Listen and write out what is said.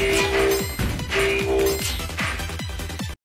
Yeah.